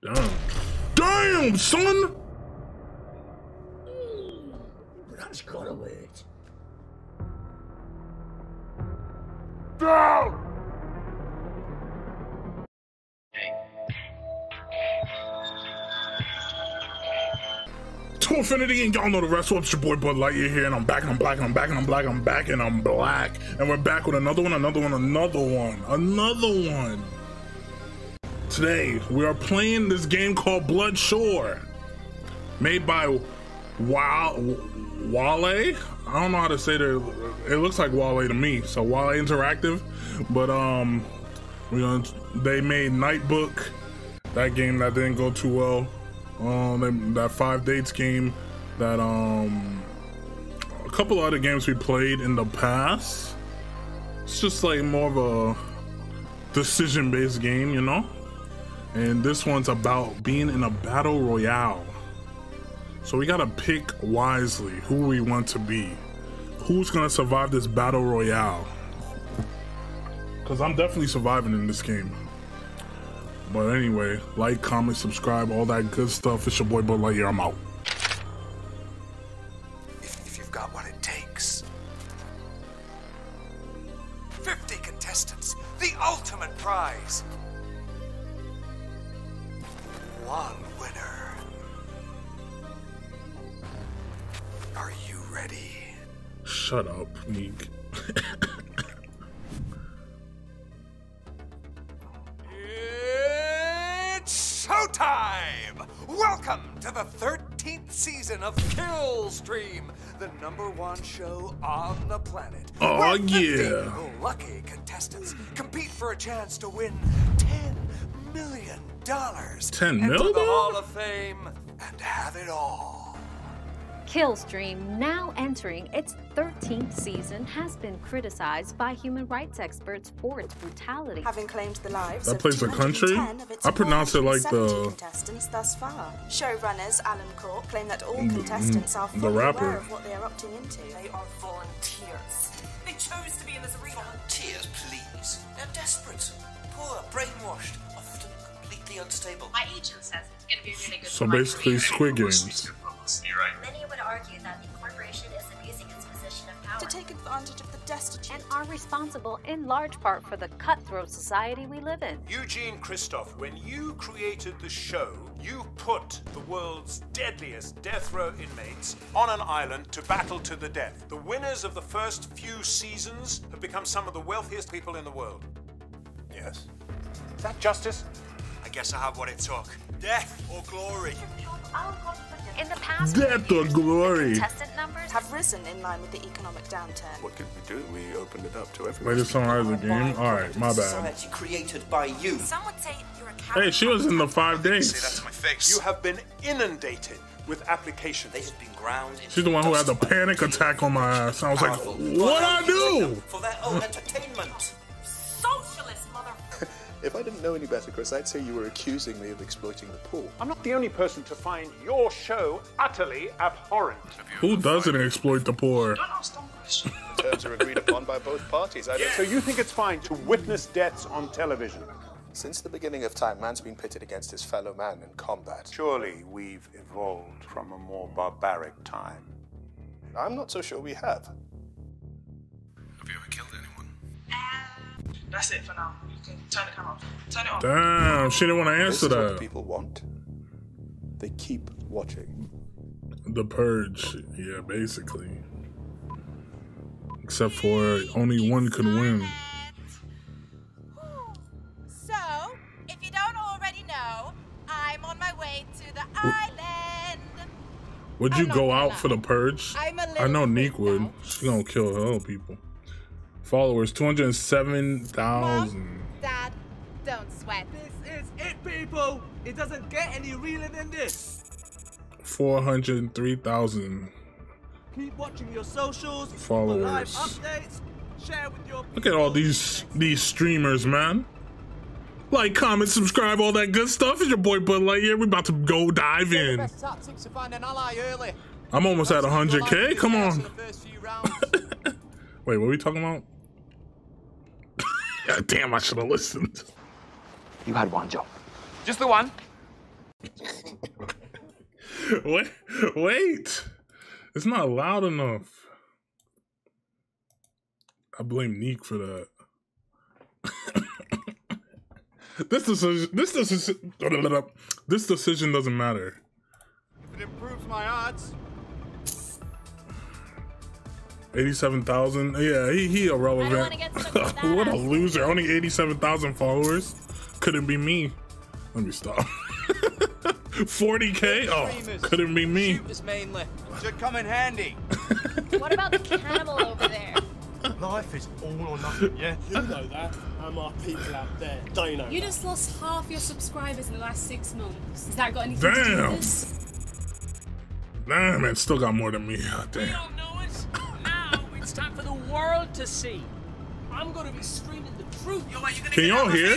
Damn. Damn, son! That's gotta wait. Down! To infinity and y'all know the rest. What's your boy Bud Lightyear here, and I'm back and I'm black and I'm back and I'm black and I'm back and I'm black. And we're back with another one, another one, another one, another one. Today, we are playing this game called Blood Shore. Made by Wale. Wale? I don't know how to say that. It looks like Wale to me. So Wale Interactive. But um we gonna, they made Nightbook. That game that didn't go too well. Um that five dates game that um a couple other games we played in the past. It's just like more of a decision based game, you know? And this one's about being in a battle royale. So we gotta pick wisely who we want to be. Who's gonna survive this battle royale? Because I'm definitely surviving in this game. But anyway, like, comment, subscribe, all that good stuff. It's your boy Bud Lightyear. I'm out. if, if you've got what it takes. 50 contestants, the ultimate prize. One winner. Are you ready? Shut up, Meek. It's showtime! Welcome to the 13th season of Killstream, the number one show on the planet. Oh, where 50 yeah. Lucky contestants compete for a chance to win $10 million. 10 Enter mil, the? Hall of Fame and have it all. Killstream, now entering its 13th season, has been criticized by human rights experts for its brutality. having claimed the lives That of place a country? of its I pronounce it like the- contestants thus far. Showrunners Alan Cork claim that all The- contestants mm, are the fully rapper. aware of what they are opting into. They are volunteers. They chose to be in this arena. Volunteers, please. They're desperate, poor, brainwashed, often unstable. My agent says it's going to be really good So for basically, career. Squid Games. Many would argue that the corporation is abusing its position of power. To take advantage of the destitute. and are responsible in large part for the cutthroat society we live in. Eugene Christoph, when you created the show, you put the world's deadliest death row inmates on an island to battle to the death. The winners of the first few seasons have become some of the wealthiest people in the world. Yes? Is that justice? I guess I have what it took. Death or glory. In the past, Death or glory. contestant numbers have risen in line with the economic downturn. What can we do? We opened it up to Wait, everyone. this song has a game? Alright, my bad. Society created by you. Some would say you're a Hey, she was in the five Say that days. to my face. You have been inundated with applications. They have been ground She's the one who had the panic attack on my ass. I was like, powerful, what I do? For their own entertainment. Socialist mother. If I didn't know any better, Chris, I'd say you were accusing me of exploiting the poor. I'm not the only person to find your show utterly abhorrent. Who doesn't exploit the poor? Terms are agreed upon by both parties. I don't So you think it's fine to witness deaths on television? Since the beginning of time, man's been pitted against his fellow man in combat. Surely we've evolved from a more barbaric time. I'm not so sure we have. Have you ever killed anyone? That's it for now. You turn the camera off. Turn it off. Damn, she didn't want to This answer is what that. people want. They keep watching. The Purge, yeah, basically. Except for only one could win. So, if you don't already know, I'm on my way to the island. Would you go out for the Purge? I'm a I know little Neek would. She's gonna kill her own people. Followers, 207,000. Dad, don't sweat. This is it, people. It doesn't get any realer than this. 403,000. Keep watching your socials, for Followers. live updates, share with your Look at all these these streamers, man. Like, comment, subscribe, all that good stuff. It's your boy Bud Lightyear. We about to go dive in. tactics to find an ally early. I'm almost at 100k. Come on. Wait, what are we talking about? God damn, I should have listened. You had one job. Just the one. wait, wait. It's not loud enough. I blame Neek for that. this decision, this decision, this decision doesn't matter. If it improves my odds. Eighty-seven thousand. Yeah, he he irrelevant. what a loser! Only eighty-seven thousand followers. Couldn't be me. Let me stop. Forty k. Oh, couldn't be me. Shooters mainly. Should come in handy. What about the camel over there? Life is all or nothing, yeah? You know that, and our people out there don't know. You just lost half your subscribers in the last six months. Has that got anything to do Damn. with this? Damn, man, still got more than me. Damn. Time for the world to see. I'm gonna be screaming the truth. Yo, are you gonna Can y'all hear?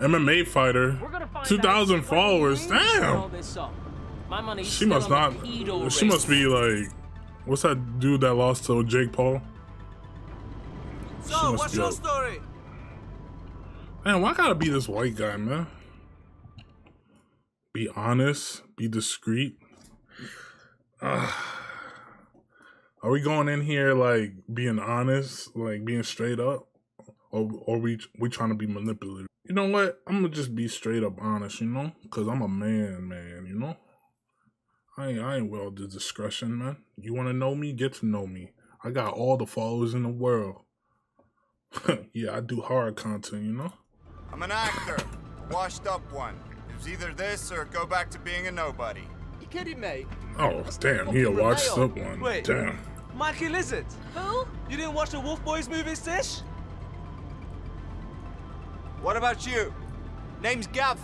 MMA fighter, We're gonna two thousand followers. Damn. My money's She must not. the pedo She must be like, what's that dude that lost to Jake Paul? She So, what's your up. story? Man, why gotta be this white guy, man? Be honest, be discreet. Ah. Are we going in here like being honest, like being straight up, or or we we trying to be manipulative? You know what? I'm gonna just be straight up honest, you know, because I'm a man, man. You know, I ain't I ain't well the discretion, man. You want to know me? Get to know me. I got all the followers in the world. yeah, I do hard content, you know. I'm an actor. Washed up one. It was either this or go back to being a nobody. You kidding me? Oh, damn, he a watched someone. Wait. Damn. Mikey Lizard. Who? You didn't watch the Wolf Boys movie, Stish? What about you? Name's Gav.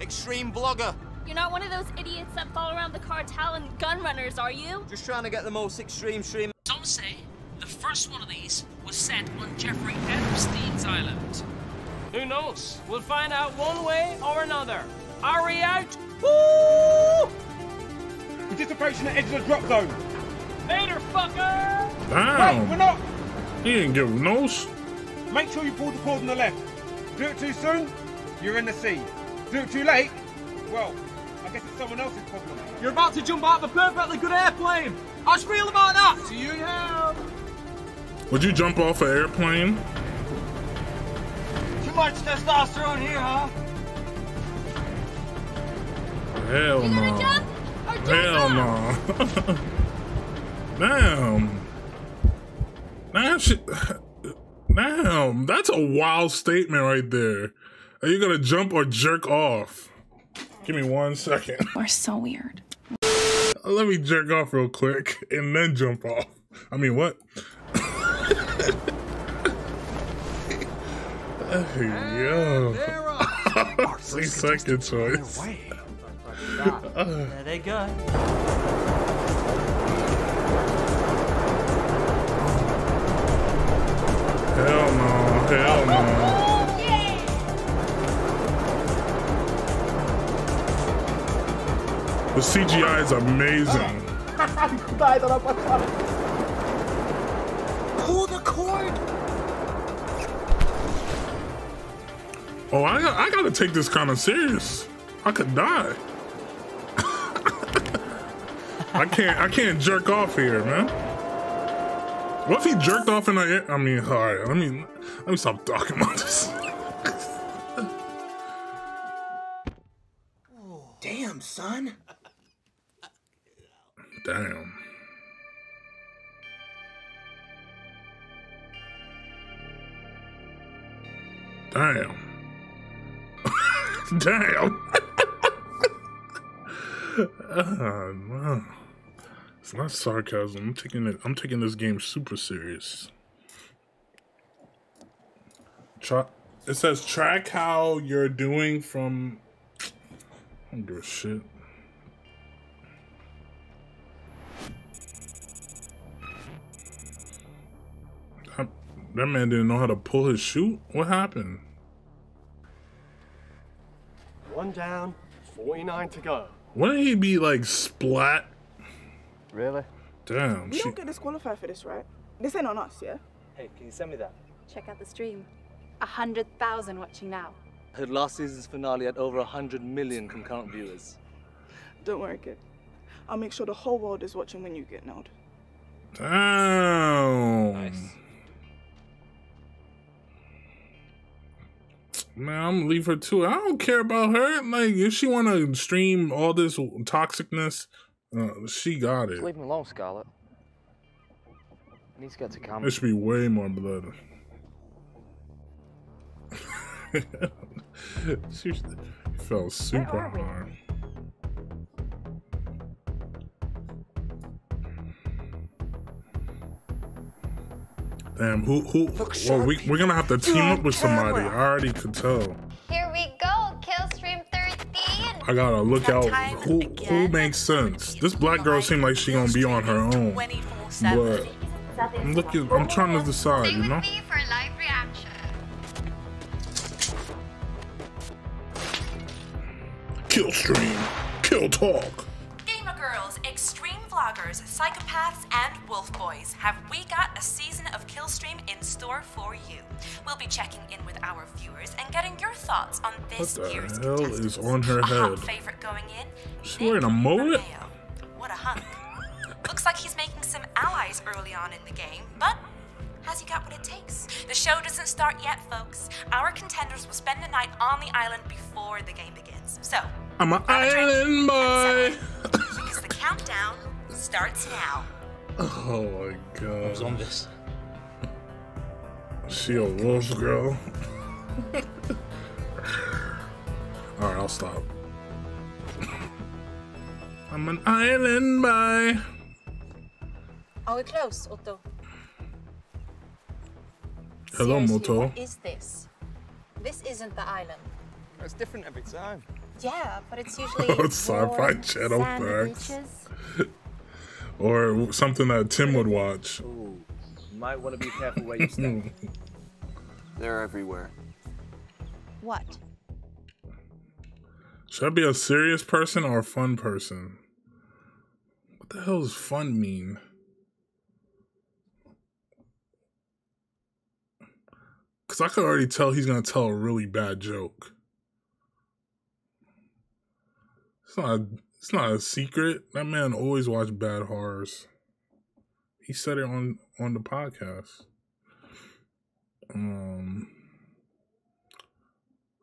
Extreme vlogger. You're not one of those idiots that follow around the cartel and gun runners, are you? Just trying to get the most extreme stream. Some say the first one of these was set on Jeffrey Epstein's island. Who knows? We'll find out one way or another. Are we out? Woo! Participation at edge of the drop zone. Later, fucker! Damn. Wait, we're not. He didn't give no. s- Make sure you pull the cord on the left. Do it too soon, you're in the sea. Do it too late, well, I guess it's someone else's problem. You're about to jump out of a perfectly good airplane. How'd you feel about that? See you now. Would you jump off an airplane? Too much testosterone here, huh? Hell no. Hell no. Damn. Damn, shit. Damn, that's a wild statement right there. Are you gonna jump or jerk off? Give me one second. We're so weird. Let me jerk off real quick and then jump off. I mean, what? Hey, Yo. See second choice. There they go. Hell no, hell no. The CGI is amazing. Pull the cord. Oh, I, I gotta take this kind of serious. I could die. I can't I can't jerk off here, man. What if he jerked off in the air? I mean, all right. Let me let me stop talking about this. Damn, son. Damn. Damn. Damn. Ah, no. It's not sarcasm. I'm taking it. I'm taking this game super serious. Try. It says track how you're doing from. I don't give a shit. That, that man didn't know how to pull his chute. What happened? One down, 49 to go. Wouldn't he be like splat? Really? Damn. We She, don't get disqualified for this, right? This ain't on us, yeah? Hey, can you send me that? Check out the stream. A hundred thousand watching now. Heard last season's finale had over a 100 million concurrent viewers. Don't worry, kid. I'll make sure the whole world is watching when you get nailed. Damn. Nice. Man, I'm gonna leave her too. I don't care about her. Like, if she wanna stream all this toxicness, uh, she got it. Leave him alone, Scarlet. He needs to get to camp. There should be way more blood. she fell super hard. Damn, who who? Well, we we're gonna have to team up with somebody. I already could tell. I gotta look out who who makes sense. This black girl seemed like she gonna be on her own, but I'm looking. I'm trying to decide. You know. For live reaction. Kill stream, kill talk. Gamer girls, extreme vloggers, psychopaths, and wolf boys, have we got a season of Killstream in store for you? We'll be checking in with our viewers and getting your thoughts on What this the year's hell is on her a hot head? favorite going in. She's wearing a mullet. What a hunk. Looks like he's making some allies early on in the game, but has he got what it takes? The show doesn't start yet, folks. Our contenders will spend the night on the island before the game begins. So, I'm an island boy. because the countdown starts now. Oh my god. Zombies. She a wolf girl. Alright, I'll stop. I'm an island boy. Are we close, Otto? Hello, Seriously, Moto. What is this? This isn't the island. It's different every time. Yeah, but it's usually oh, It's sci-fi warm, channel facts. Or something that Tim would watch. Ooh, might want to be careful where you step. They're everywhere. What? Should I be a serious person or a fun person? What the hell does fun mean? Because I could already tell he's going to tell a really bad joke. It's not, a, it's not a secret. That man always watch bad horrors. He said it on, on the podcast. Um,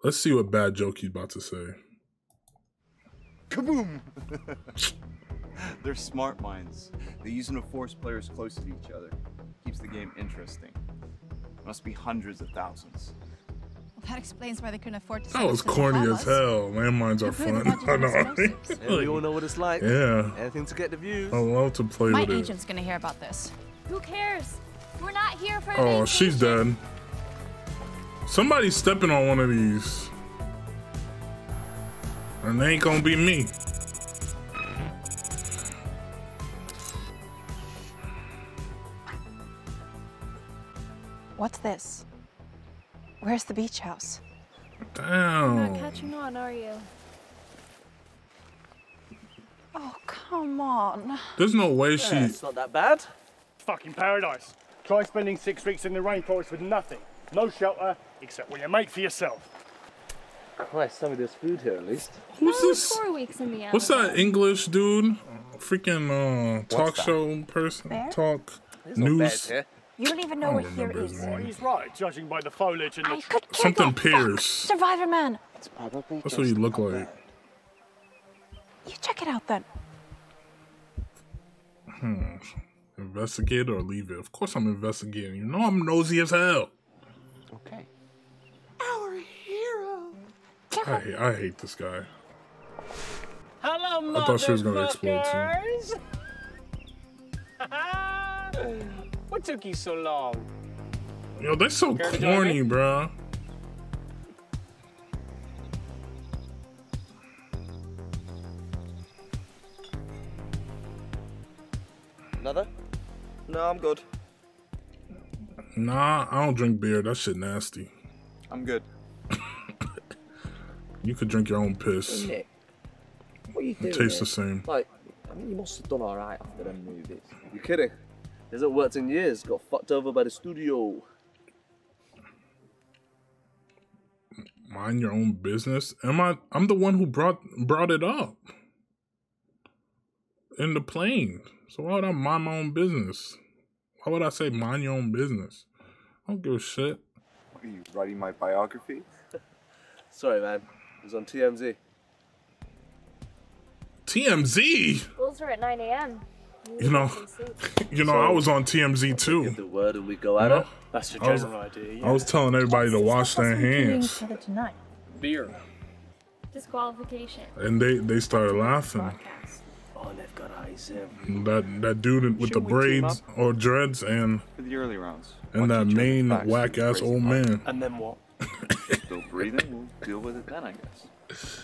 let's see what bad joke he's about to say. Kaboom! They're smart minds. They use them to force players close to each other. Keeps the game interesting. Must be hundreds of thousands. Well, That explains why they couldn't afford to That send was us corny as hell. Landmines are fun. I know. budget Yeah, we all know what it's like. Yeah. Anything to get the views. I love to play My with it. agent's gonna hear about this. Who cares? We're not here for Oh, she's dead. Somebody's stepping on one of these. And they ain't gonna be me. What's this? Where's the beach house? You're Damn. not catching on, are you? Oh, come on. There's no way she. Eh, it's not that bad. Fucking paradise. Try spending six weeks in the rainforest with nothing. No shelter, except what you make for yourself. Christ, some of this food here at least. Who's That was this? Four weeks in the What's that English dude? Freaking uh, talk show person? Bear? Talk There's news. here. You don't even know I what don't here remember his is. He's right, judging by the foliage and the. Could Something you. Pierce. Survivor Man. That's what he look like. You check it out then. Hmm. Investigate or leave it? Of course I'm investigating. You know I'm nosy as hell. Okay. Our hero. I hate, I hate this guy. Hello, I thought she was gonna explode too. motherfuckers. what took you so long? Yo, they're so Care corny, bro. Another? No, I'm good. Nah, I don't drink beer. That shit nasty. I'm good. You could drink your own piss. Nick, what are you doing? It tastes the same. Like, I mean, you must have done alright after them movies. You kidding? Hasn't worked in years. Got fucked over by the studio. Mind your own business. Am I? I'm the one who brought brought it up in the plane. So why would I mind my own business? Why would I say mind your own business? I don't give a shit. Are you writing my biography? Sorry, man. It was on TMZ. TMZ. Schools are at 9 a.m. You know, you know, I was on TMZ too. The word and we go at You know? it. That's your I was, general idea. I was telling everybody to wash their hands, tonight. Beer. Disqualification. and they they started laughing. Oh, they've got eyes in. That that dude with the Shouldn't we braids or dreads and For the early rounds. and that main whack ass old man. And then what? Still breathing? We'll deal with it then, I guess.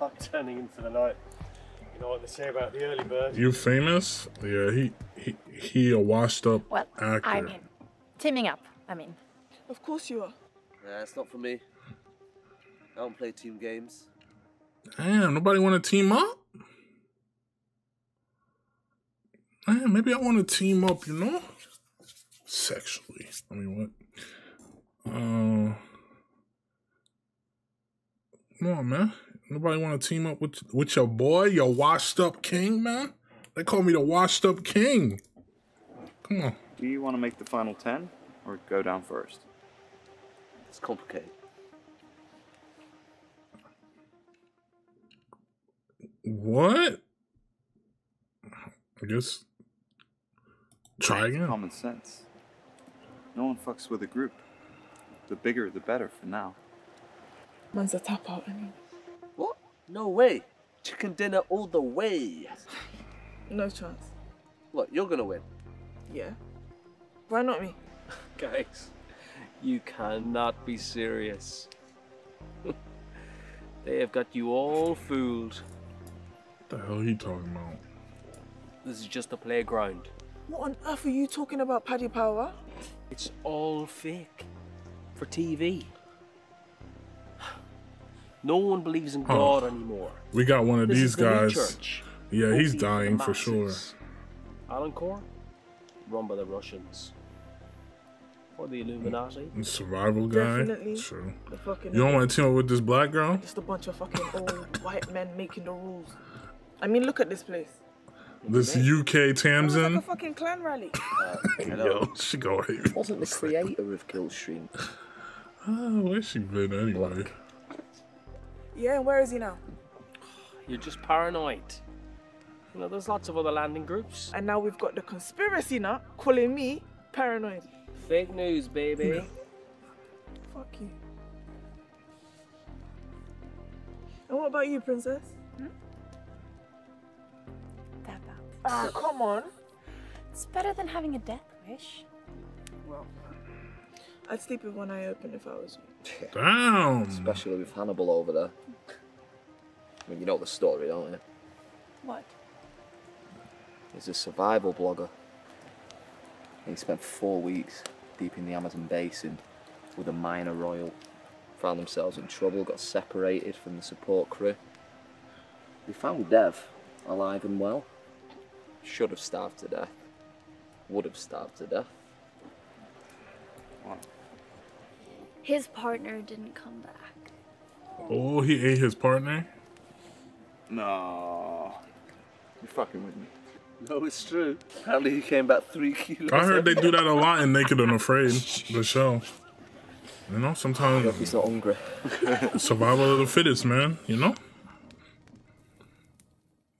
I'm turning into the night. You know what they say about the early bird? You famous? Yeah, he he he a washed up Well, actor. I mean. Teaming up, I mean. Of course you are. Nah, it's not for me. I don't play team games. Damn, nobody want to team up? Man, maybe I want to team up. You know, sexually. I mean, what? Uh, come on, man. Nobody want to team up with with your boy, your washed up king, man. They call me the washed up king. Come on. Do you want to make the final 10 or go down first? It's complicated. What? I guess. Try again. Common sense. No one fucks with a group. The bigger, the better for now. Man's a tap out, I mean. What? No way. Chicken dinner all the way. No chance. What, you're gonna win? Yeah. Why not me? Guys, you cannot be serious. they have got you all fooled. What the hell are you talking about? This is just a playground. What on earth are you talking about, Paddy Power? It's all fake. For TV. No one believes in Huh. God anymore. We got one of This these is the guys. Yeah, he's Opium for the dying for sure. masses. Alan Core, run by the Russians. Or the Illuminati. Mm, survival guy. Definitely. True. The You don't want to team up with this black girl? Just a bunch of fucking old white men making the rules. I mean, look at this place. This UK It was like a fucking Klan rally. Yo, she go hate. Wasn't the creator of Killstream. Oh, where's she been anyway? Yeah, and where is he now? You're just paranoid. You know, there's lots of other landing groups. And now we've got the conspiracy nut calling me paranoid. Fake news, baby. Fuck you. And what about you, princess? Ah, come on. It's better than having a death wish. Well, I'd sleep with one eye open if I was you. Damn. Especially with Hannibal over there. I mean, you know the story, don't you? What? He's a survival blogger. He spent four weeks deep in the Amazon basin with a minor royal. Found themselves in trouble, got separated from the support crew. They found Dev alive and well. Should have starved to death. Would have starved to death. His partner didn't come back. Oh, he ate his partner? No. You're fucking with me. No, it's true. Apparently he came back three kilos. I heard they do that a lot in Naked and Afraid, the show. You know, sometimes He's not hungry. survival of the fittest, man. You know.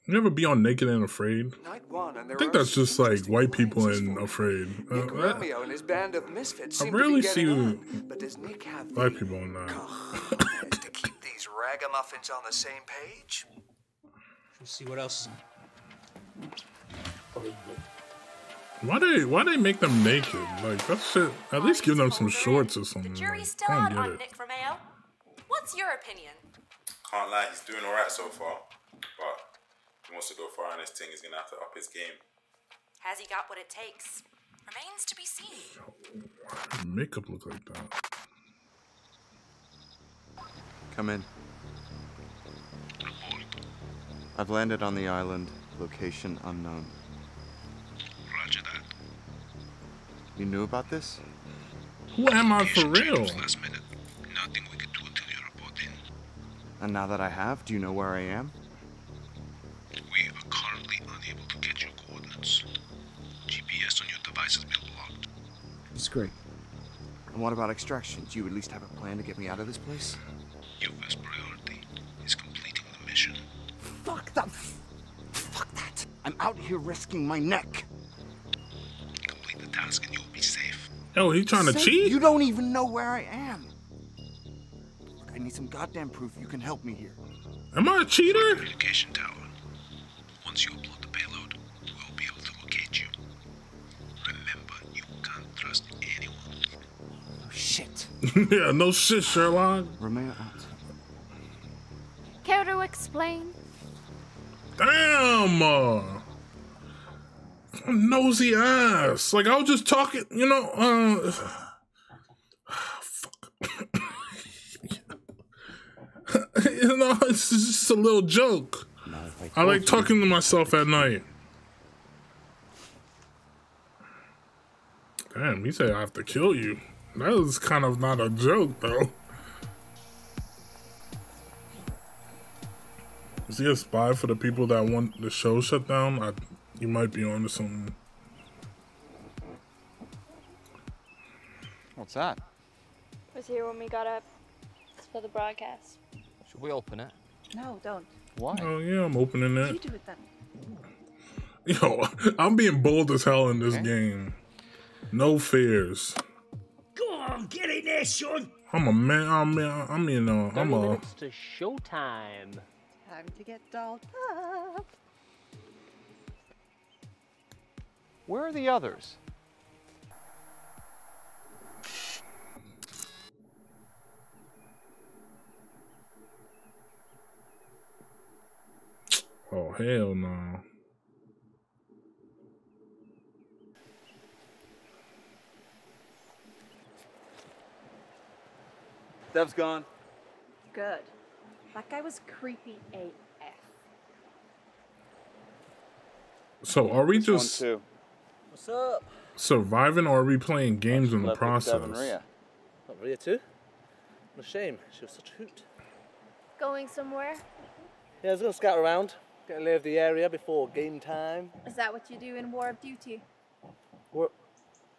You ever be on Naked and Afraid? Night one, and I think that's just like white people and Afraid. Uh, Nick that- Romeo and his band of misfits I seem rarely to be getting see on. But does Nick have white people in that. to keep these ragamuffins on the same page? Let's see what else. Why they why they make them naked? Like that shit. At least give them some shorts or something. Jury's like, still I out on it. Nick Romeo. What's your opinion? Can't lie, he's doing alright so far. But if he wants to go far on this thing, he's gonna have to up his game. Has he got what it takes? Remains to be seen. Makeup look like that. Come in. I've landed on the island, location unknown. Roger that. You knew about this? Who am I for real? Last minute. Nothing we could And now that I have, do you know where I am? It's great. And what about extraction? Do you at least have a plan to get me out of this place? Your first priority is completing the mission. Fuck that! Fuck that! I'm out here risking my neck. Complete the task and you'll be safe. Oh, Yo, he trying to cheat? You don't even know where I am. Look, I need some goddamn proof you can help me here. Am I a cheater? Communication tower. Once you upload the payload, yeah, no shit, Sherlock. Romeo out. Care to explain? Damn. Uh, nosy ass. Like I was just talking, you know. Uh, fuck. you know, it's just a little joke. I like talking to myself at night. Damn, he said I have to kill you. That was kind of not a joke, though. Is he a spy for the people that want the show shut down? I, you might be onto something. What's that? Was here when we got up for the broadcast. Should we open it? No, don't. Why? Oh yeah, I'm opening it. You it. do it then. Yo, I'm being bold as hell in this game. No fears. Go on, get in there, son. I'm a man. I'm a, I'm you know. I'm 30 a. minutes to showtime. Time to get dolled up. Where are the others? Oh hell no. Dev's gone. Good. That guy was creepy AF. So are we This just too. What's up? surviving, or are we playing games in the Left with Dev and process? Rhea. Not Rhea too. What a shame. She was such a hoot. Going somewhere? Yeah, I was gonna scout around, get a lay of the area before game time. Is that what you do in War of Duty? War.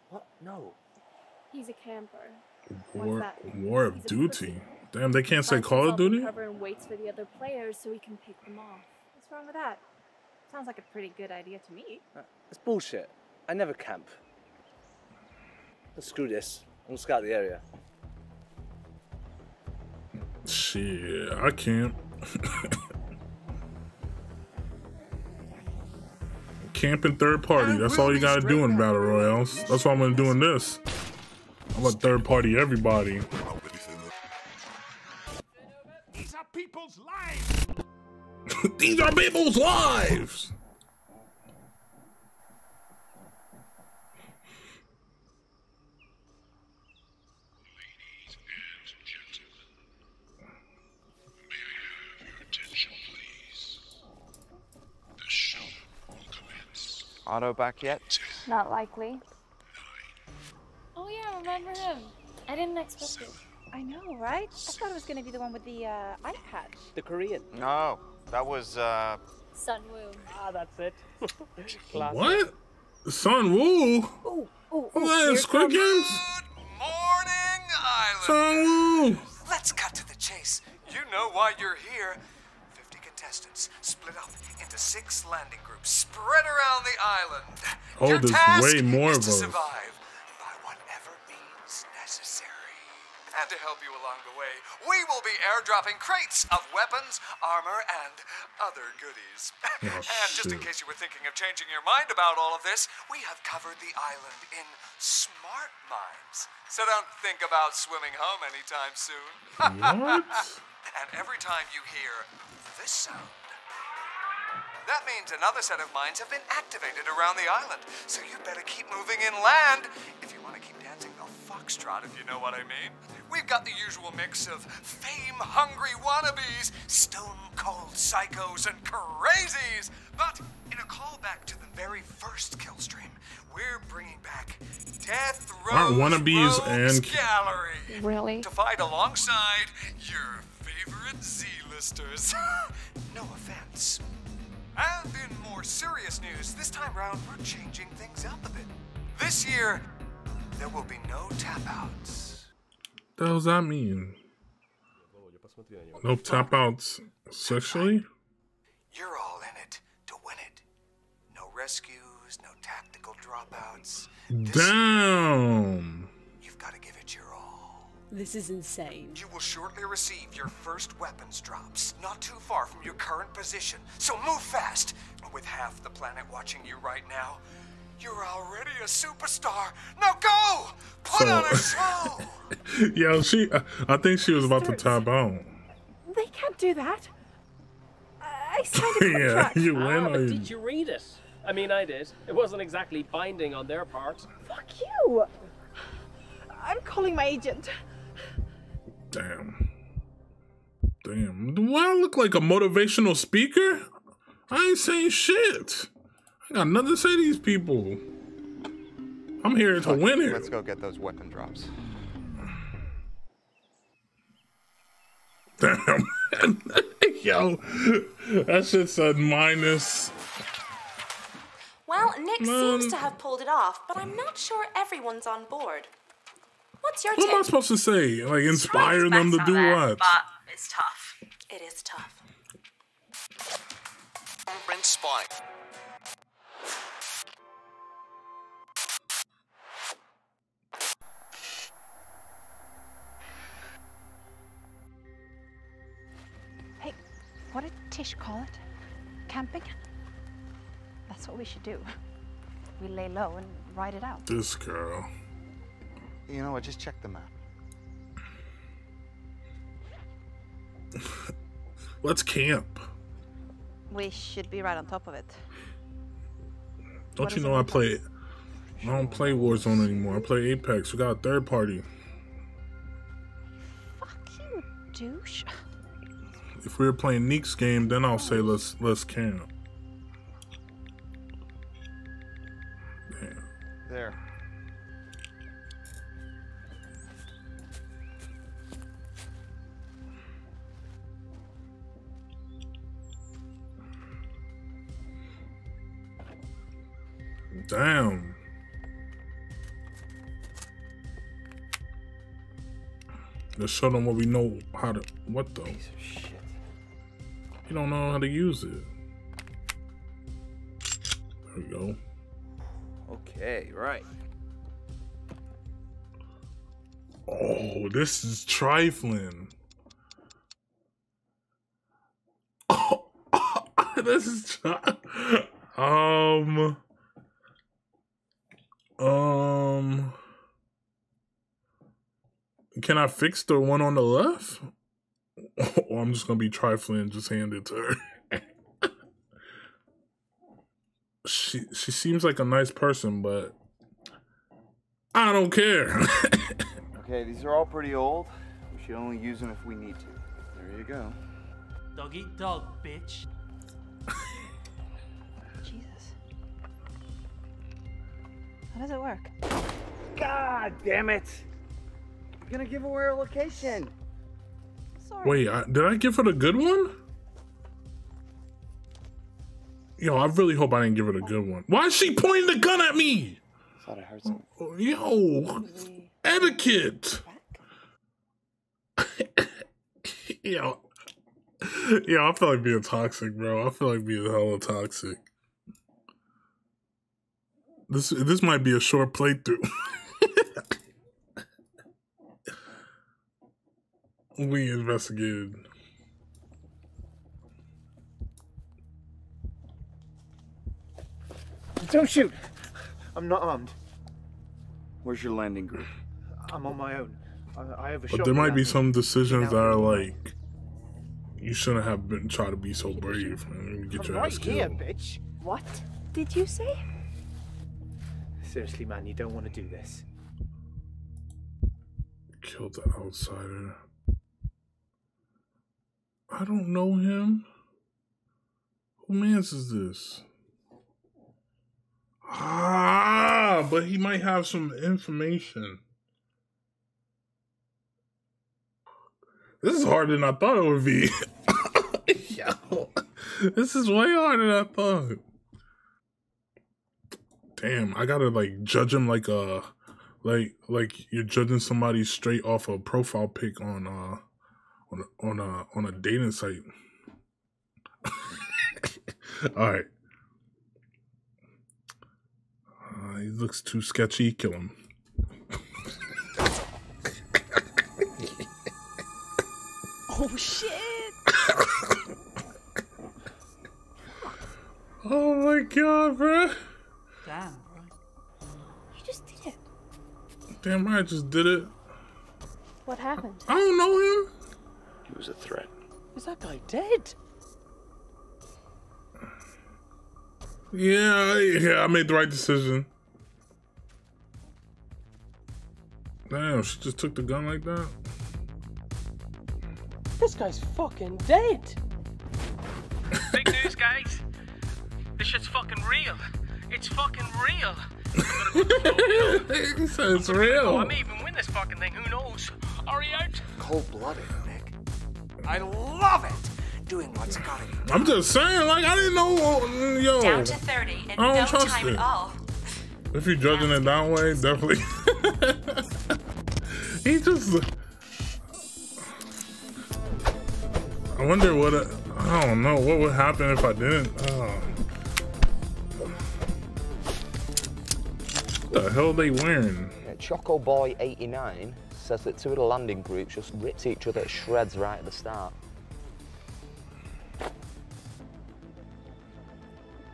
What? No. He's a camper. War. War of Duty. Damn, they can't say Call of Duty. Cover and waits for the other players so he can pick them off. What's wrong with that? Sounds like a pretty good idea to me. Uh, it's bullshit. I never camp. Let's screw this. I'm gonna scout the area. Shit, I can't. Camping third party. That's all you gotta do in battle royales. That's why I'm gonna doing this. I'm a third party everybody. These are people's lives. These are people's lives. Attention, please. The show will commence. Otto back yet? Not likely. Oh remember him. I didn't expect it. I know, right? I thought it was gonna be the one with the uh, eye patch. The Korean. No, that was uh. Sun Woo. Ah, that's it. What? Sun Woo? Ooh, ooh, What's that in Squid Games? Morning, Island. Sun Woo. Let's cut to the chase. You know why you're here. 50 contestants split up into six landing groups spread around the island. Oh, Your there's task way more is of to those. survive by whatever means necessary. And to help you along the way, we will be airdropping crates of weapons, armor, and other goodies. Oh, and just in case you were thinking of changing your mind about all of this, we have covered the island in smart mines. So don't think about swimming home anytime soon. What? and every time you hear this sound, that means another set of mines have been activated around the island. So you better keep moving inland foxtrot, if you know what I mean. We've got the usual mix of fame-hungry wannabes, stone-cold psychos, and crazies. But in a callback to the very first kill stream, we're bringing back Death Aren't Row's wannabes Rogues and- Gallery Really? to fight alongside your favorite Z-listers. no offense. And in more serious news, this time round we're changing things up a bit. This year, there will be no tap outs. The hell does that mean? No tap outs sexually? You're all in it to win it. No rescues, no tactical dropouts. Damn. You've got to give it your all. This is insane. You will shortly receive your first weapons drops, not too far from your current position. So move fast. With half the planet watching you right now, you're already a superstar. Now go! Put So- on a show! yeah, she. I- I think she was about to tap out. They can't do that. I signed a yeah, contract. you Ah, win. but or did you- you read it? I mean, I did. It wasn't exactly binding on their part. Fuck you. I'm calling my agent. Damn. Damn. Do I look like a motivational speaker? I ain't saying shit. I got nothing to say to these people. I'm here to Fuck win it. Let's go get those weapon drops. Damn. Yo, that shit said minus. Well, Nick Um, seems to have pulled it off, but I'm not sure everyone's on board. What's your What am I supposed to say? Like inspire them to do what? But it's tough. It is tough. Brent Spike. Hey, what did Tish call it? Camping? That's what we should do. We lay low and ride it out. This girl. You know what? Just check the map. Let's camp. We should be right on top of it. Don't you know I play? I don't play Warzone anymore. I play Apex. We got a third party. You douche. If we were playing Neek's game, then I'll say let's let's camp. There. Damn. Let's show them what we know how to. What though? You don't know how to use it. There we go. Okay, right. Oh, this is trifling. Oh, this is tri- um. Can I fix the one on the left? Or I'm just gonna be trifling and just hand it to her. she she seems like a nice person, but I don't care. Okay, these are all pretty old. We should only use them if we need to. There you go. Dog eat dog, bitch. Jesus. How does it work? God damn it! You're gonna give away our location. Wait, I, did I give it a good one? Yo, I really hope I didn't give it a good one. Why is she pointing the gun at me? I Thought I heard something. Oh, yo, etiquette. yo, yo, I feel like being toxic, bro. I feel like being hella toxic. This this might be a short playthrough. we investigated. Don't shoot! I'm not armed. Where's your landing group? I'm on my own. I, I a. But there might be some decisions that are like you shouldn't have been try to be so brave and get I'm your right ass here, killed. bitch. What did you say? Seriously, man, you don't want to do this. Killed the outsider. I don't know him. Who man's is this? Ah, but he might have some information. This is harder than I thought it would be. Yo, this is way harder than I thought. Damn, I gotta like judge him like a, like like you're judging somebody straight off a profile pic on uh on a, on a on a dating site. All right. Uh, he looks too sketchy. Kill him. Oh shit! Oh my god, bro. Damn, bro. You just did it. Damn, I just did it. What happened? I don't know him. He was a threat. Is that guy dead? Yeah, I- yeah, I made the right decision. Damn, she just took the gun like that. This guy's fucking dead. Big news, guys. This shit's fucking real. It's fucking real. he it's oh, real. I may even win this fucking thing. Who knows? Are you out? Cold blooded, Nick. I love it. Doing what's gotta be. I'm just saying, like I didn't know. uh, Yo, Down to 30 in I don't no trust time it. at all. If you're judging it that way, definitely. he just. I wonder what. I don't know what would happen if I didn't. Oh. What the hell they wearing? Yeah, Choco Boy 89 says that two of the landing groups just ripped each other to shreds right at the start.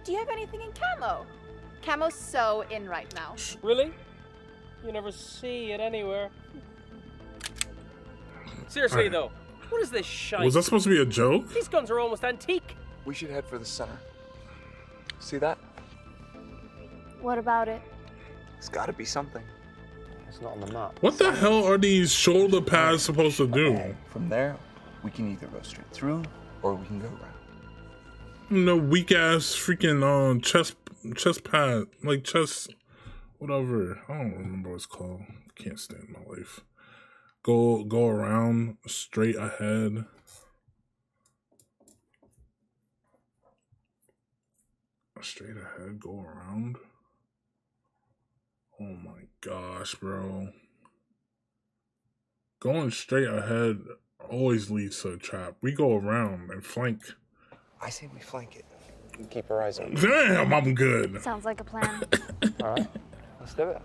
Do you have anything in camo? Camo's so in right now. Really? You never see it anywhere. Seriously Alright. though, what is this shite? Was that supposed to be a joke? These guns are almost antique. We should head for the center. See that? What about it? It's gotta be something. It's not on the map. What the hell are these shoulder pads supposed to do? From there, we can either go straight through or we can go around. No weak ass freaking uh, chest chest pad like chest whatever. I don't remember what it's called. Can't stand my life. Go go around straight ahead. Straight ahead, go around. Oh my gosh, bro. Going straight ahead always leads to a trap. We go around and flank. I say we flank it. Keep our eyes open. Damn, I'm good. Sounds like a plan. Alright, let's do it.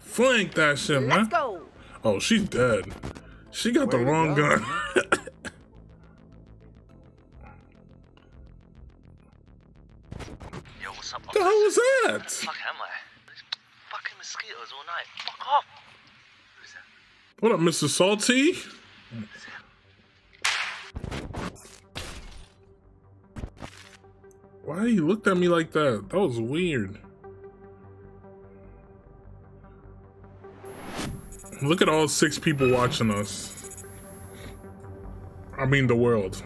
Flank that shit, man. Let's go. Oh, she's dead. She got the wrong go. gun. Yo, what's up? the hell was that? Fuck am I? There's fucking mosquitoes all night. Fuck off. What up, Mr. Salty? Why you looked at me like that? That was weird. Look at all six people watching us. I mean, the world.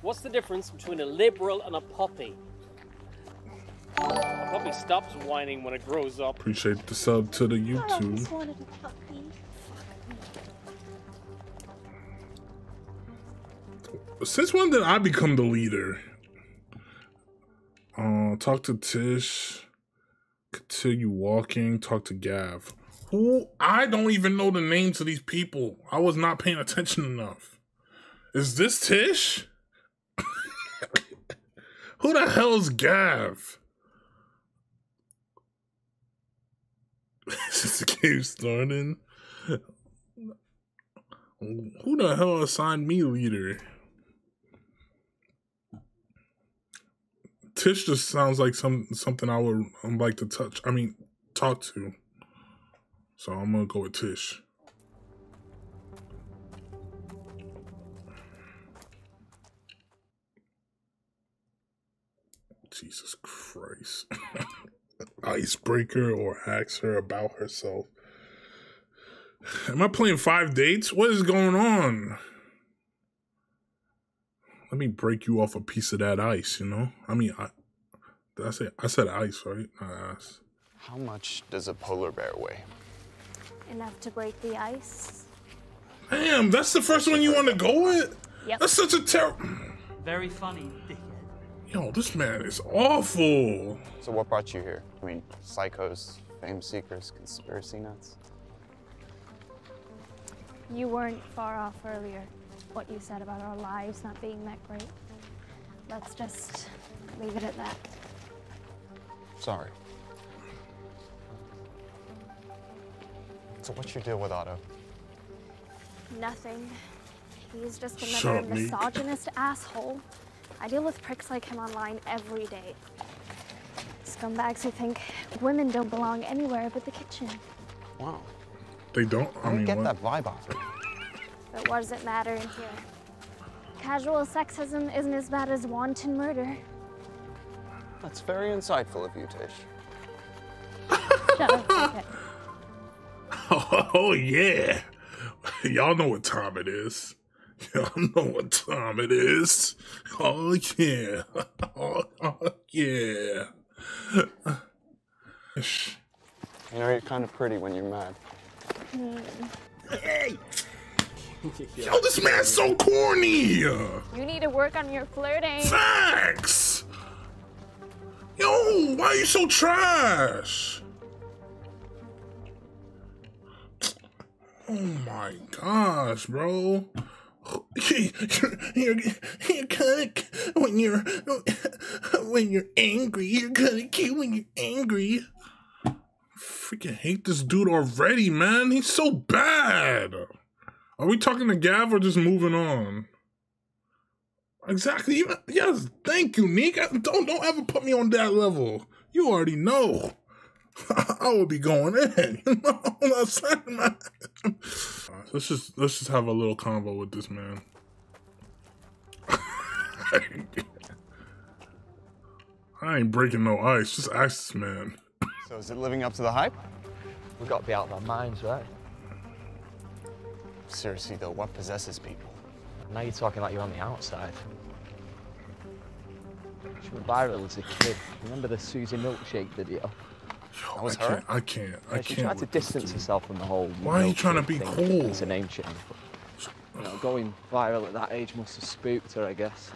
What's the difference between a liberal and a puppy? A puppy stops whining when it grows up. Appreciate the sub to the YouTube. wanted. Since when did I become the leader? Uh, talk to Tish. Continue walking. Talk to Gav. Who? I don't even know the names of these people. I was not paying attention enough. Is this Tish? Who the hell is Gav? Since the game started. Who the hell assigned me leader? Tish just sounds like some something I would um, like to touch. I mean, talk to. So I'm gonna go with Tish. Jesus Christ. Icebreaker or ask her about herself. Am I playing five dates? What is going on? Let me break you off a piece of that ice, you know? I mean, I, did I say, I said ice, right? Not ice. How much does a polar bear weigh? Enough to break the ice. Damn, that's the first one you want to go with? Yep. That's such a terrible. Very funny, dickhead. Yo, this man is awful. So what brought you here? I mean, psychos, fame seekers, conspiracy nuts. You weren't far off earlier. What you said about our lives not being that great. Let's just leave it at that. Sorry. So what's your deal with Otto? Nothing. He's just another up, Meek. misogynist asshole. I deal with pricks like him online every day. Scumbags who think women don't belong anywhere but the kitchen. Wow. They don't. I, I don't mean, get what? that vibe off it. But what does it matter in here? Casual sexism isn't as bad as wanton murder. That's very insightful of you, Tish. Shut up. okay. Oh yeah, y'all know what time it is. Y'all know what time it is. Oh yeah, oh, oh yeah. You know, you're kind of pretty when you're mad. Hey. Yo, this man's so corny. You need to work on your flirting. Facts. Yo, why are you so trash? Oh my gosh, bro. You're, you're kind of when you're when you're angry. You're of cute when you're angry. Freaking hate this dude already, man. He's so bad. Are we talking to Gav or just moving on? Exactly. Yes, thank you, Nick. Don't don't ever put me on that level. You already know. I will be going in. You know what I'm saying, man? Let's just let's just have a little convo with this man. I ain't breaking no ice. Just ask this man. So is it living up to the hype? We've got to be out of our minds, right? Seriously though, what possesses people? Now you're talking like you're on the outside. She went viral as a kid. Remember the Susie Milkshake video? That was I her? can't. I can't. I Yeah, she can't. tried to distance herself from the whole. Why are you trying to be cool? It's a name change. But, you know, going viral at that age must have spooked her, I guess.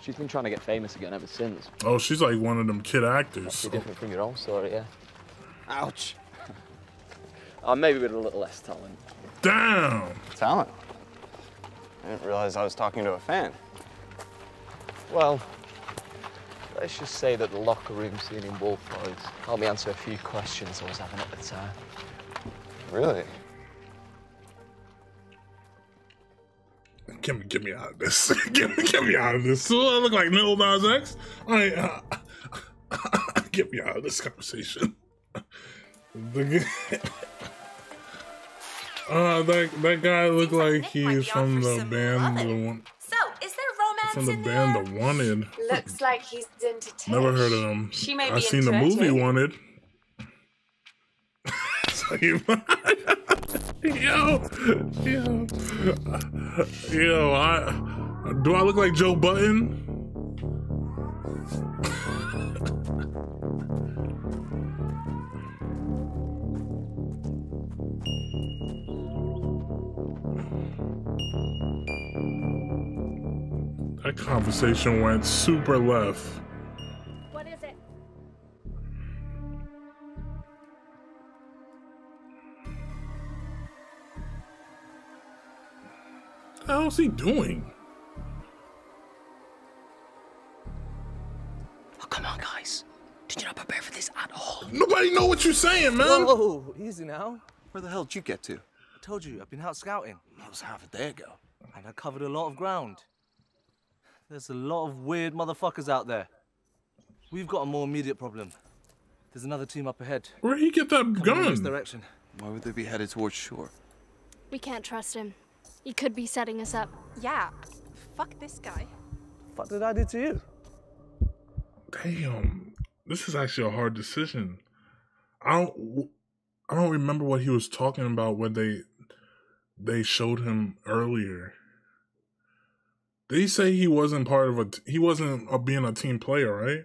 She's been trying to get famous again ever since. Oh, she's like one of them kid Must actors. be different from your own story, yeah. Ouch. Or oh, maybe with a little less talent. Damn. Talent. I didn't realize I was talking to a fan. Well, let's just say that the locker room scene in Wolf Boys helped me answer a few questions I was having at the time. Really? Get me, get me out of this. get, me, get me out of this. So I look like Lil Nas X. I, uh, get me out of this conversation. Uh, that that guy looked like he's from the band the one So, is from the band there? The Wanted. Looks like he's into Tish. Never heard of them. She may I be seen the into movie too. Wanted. So you- yo, yo, yo, I do I look like Joe Budden? That conversation went super left. What is it? What the hell's he doing? Oh, come on, guys. Did you not prepare for this at all? Nobody know what you're saying, man. Whoa, easy now. Where the hell did you get to? I told you, I've been out scouting. That was half a day ago. And I covered a lot of ground. There's a lot of weird motherfuckers out there. We've got a more immediate problem. There's another team up ahead. Where'd he get that Coming in this direction. Why would they be headed towards shore? We can't trust him. He could be setting us up. Yeah. Fuck this guy. What did I do to you? Damn, this is actually a hard decision. I don't, I don't remember what he was talking about when they, they showed him earlier. He say he wasn't part of a He wasn't a, being a team player, right?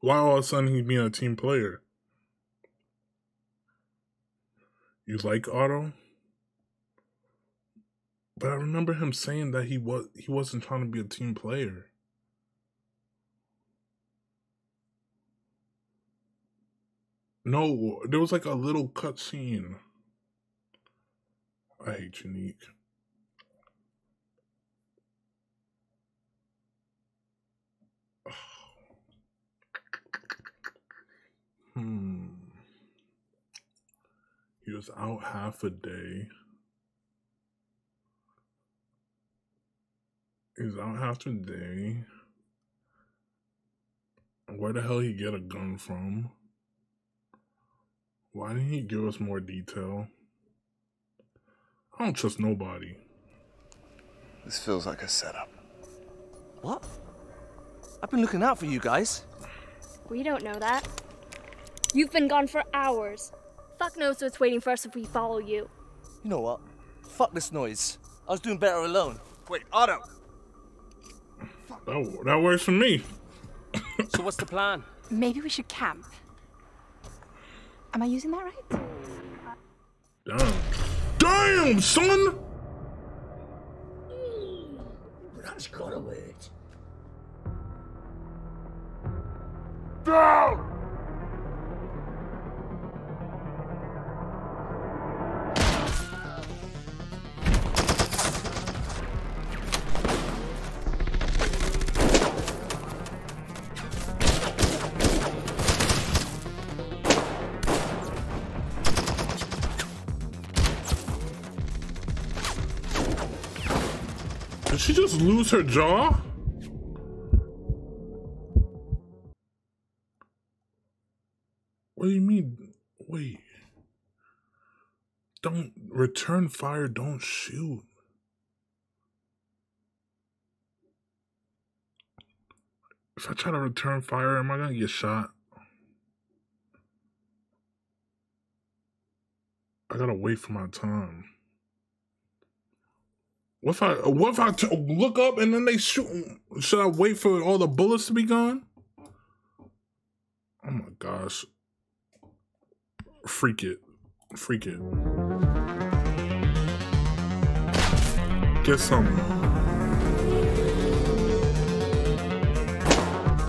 Why all of a sudden he being a team player? You like Otto? But I remember him saying that he was he wasn't trying to be a team player. No, there was like a little cut scene. I hate Unique. Hmm. He was out half a day. He's out half a day. Where the hell he get a gun from? Why didn't he give us more detail? I don't trust nobody. This feels like a setup. What? I've been looking out for you guys. We don't know that. You've been gone for hours. Fuck knows what's waiting for us if we follow you. You know what? Fuck this noise. I was doing better alone. Wait, Otto! That, that works for me. so what's the plan? Maybe we should camp. Am I using that right? Damn. Damn, son! That's gotta wait. Down! Her jaw? What do you mean? Wait. Don't return fire, don't shoot. If I try to return fire, am I gonna get shot? I gotta wait for my time. What if I what if I t- look up and then they shoot? Should I wait for all the bullets to be gone? Oh my gosh! Freak it, freak it. Get some.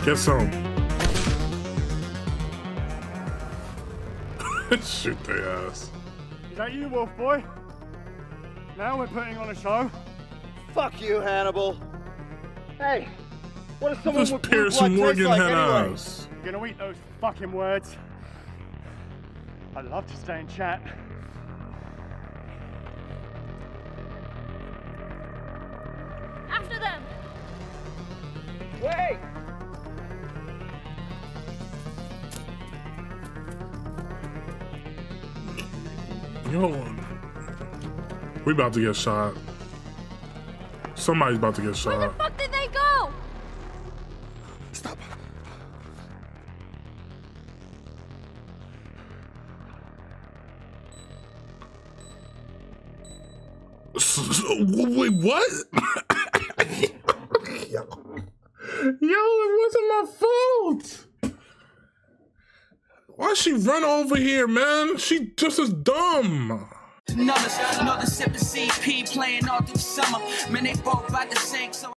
Get some. Shoot their ass. Is that you, Wolf Boy? Now we're putting on a show. Fuck you, Hannibal. Hey, what does someone Just with blue Pierce blood taste Morgan like had anyway? ass. You're gonna eat those fucking words. I'd love to stay and chat. After them! Wait! Yo, we about to get shot. Somebody's about to get shot. Where the fuck did they go? Stop. Wait, what? Yo, it wasn't my fault. Why she run over here, man? She just is dumb. Another, another sip of CP playing all through summer. Man, they both about to sink, so